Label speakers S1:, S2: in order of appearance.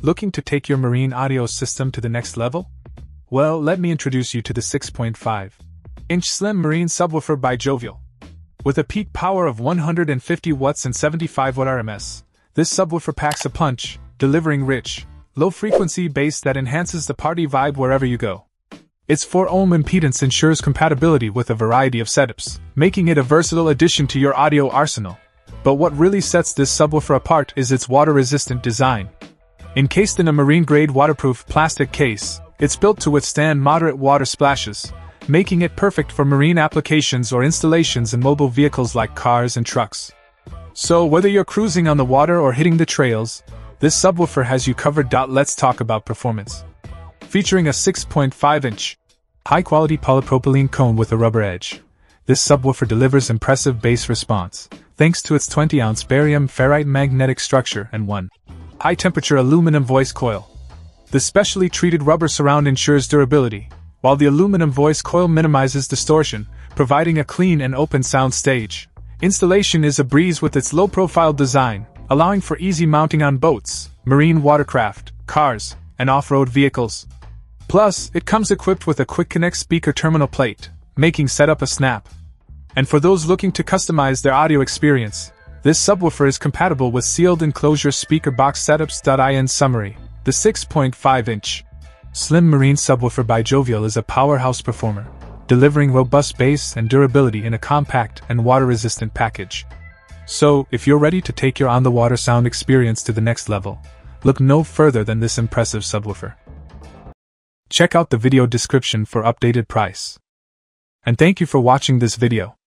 S1: Looking to take your marine audio system to the next level? Well, let me introduce you to the 6.5 inch slim marine subwoofer by Jovial. With a peak power of 150 watts and 75 watt RMS, this subwoofer packs a punch, delivering rich, low frequency bass that enhances the party vibe wherever you go. Its 4 ohm impedance ensures compatibility with a variety of setups, making it a versatile addition to your audio arsenal. But what really sets this subwoofer apart is its water resistant design. Encased in a marine grade waterproof plastic case, it's built to withstand moderate water splashes, making it perfect for marine applications or installations in mobile vehicles like cars and trucks. So, whether you're cruising on the water or hitting the trails, this subwoofer has you covered. Let's talk about performance. Featuring a 6.5 inch, high quality polypropylene cone with a rubber edge, this subwoofer delivers impressive bass response, thanks to its 20 ounce barium ferrite magnetic structure and 1 high temperature aluminum voice coil. The specially treated rubber surround ensures durability, while the aluminum voice coil minimizes distortion, providing a clean and open sound stage. Installation is a breeze with its low profile design, allowing for easy mounting on boats, marine watercraft, cars, and off road vehicles. Plus, it comes equipped with a quick connect speaker terminal plate, making setup a snap. And for those looking to customize their audio experience, this subwoofer is compatible with sealed enclosure speaker box setups. In summary, the 6.5 inch Slim Marine Subwoofer by Jovial is a powerhouse performer, delivering robust bass and durability in a compact and water resistant package. So, if you're ready to take your on the water sound experience to the next level, look no further than this impressive subwoofer. Check out the video description for updated price. And thank you for watching this video.